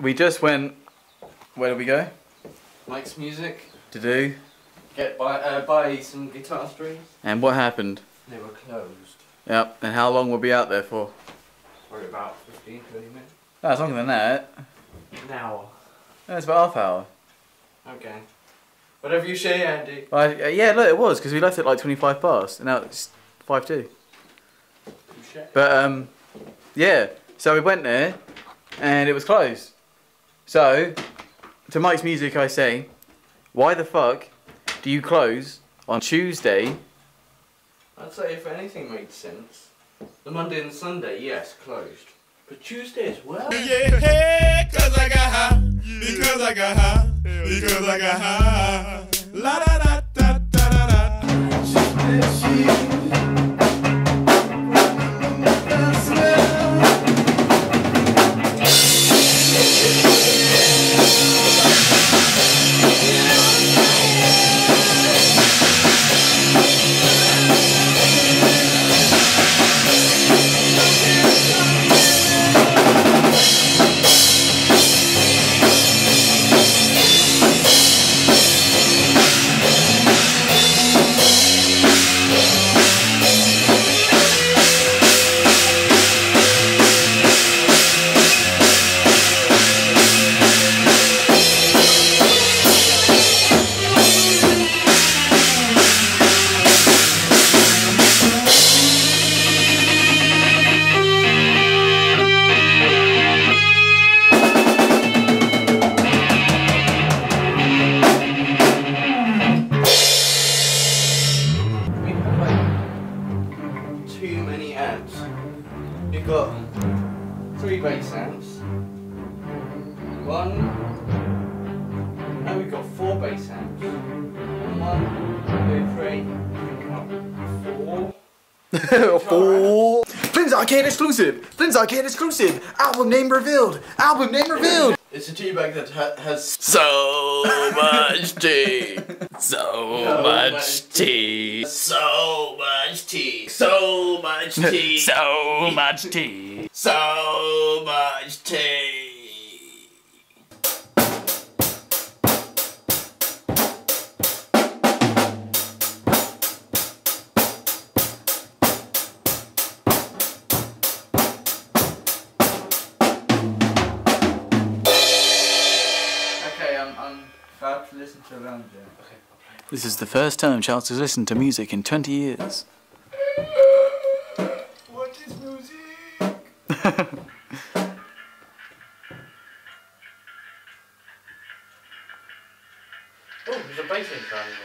we just went. Where did we go? Mike's music. To do. Get buy uh, buy some guitar strings. And what happened? They were closed. Yep. And how long were we out there for? For about 15, 20 minutes. No, it's longer than that. An hour. No, it's about half hour. Okay. Whatever you say, Andy. Well, uh, yeah, look, it was because we left at like twenty-five past, and now it's five two. But um, yeah. So we went there, and it was closed. So, to Mike's music, I say, why the fuck do you close on Tuesday? I'd say if anything made sense, the Monday and Sunday, yes, closed. But Tuesday as well. Yeah, cause I got high. Because I got high. Because I got high. You've got three bass amps. One. No, we've got four bass amps. One, two, three. Four. Four. Flynn's Arcade exclusive. Flynn's Arcade exclusive. Album name revealed. Album name revealed. It's a tea bag that ha- has So much tea. So So much much tea. so much tea. So much tea. So much tea. So much tea. Okay, I'm, I'm about to listen to a lounge. Okay. This is the first time Charles has listened to music in 20 years. Oh, there's a bass in front of the